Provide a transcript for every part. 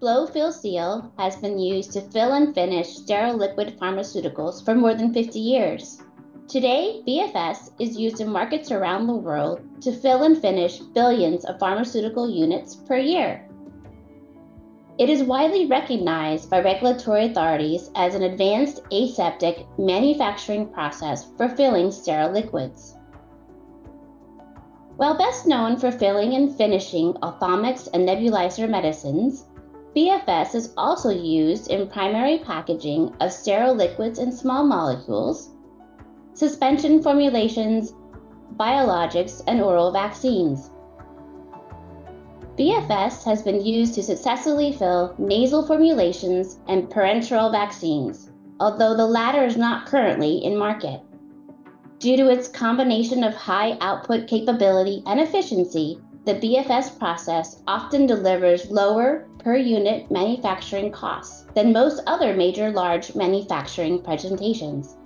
Blow-fill seal has been used to fill and finish sterile liquid pharmaceuticals for more than 50 years. Today, BFS is used in markets around the world to fill and finish billions of pharmaceutical units per year. It is widely recognized by regulatory authorities as an advanced aseptic manufacturing process for filling sterile liquids. While best known for filling and finishing ophthalmics and nebulizer medicines, BFS is also used in primary packaging of sterile liquids and small molecules suspension formulations, biologics, and oral vaccines. BFS has been used to successfully fill nasal formulations and parenteral vaccines, although the latter is not currently in market. Due to its combination of high output capability and efficiency, the BFS process often delivers lower per unit manufacturing costs than most other major large manufacturing presentations.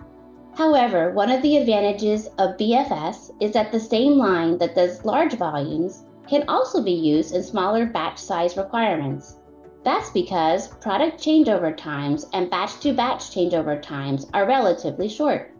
However, one of the advantages of BFS is that the same line that does large volumes can also be used in smaller batch size requirements. That's because product changeover times and batch to batch changeover times are relatively short.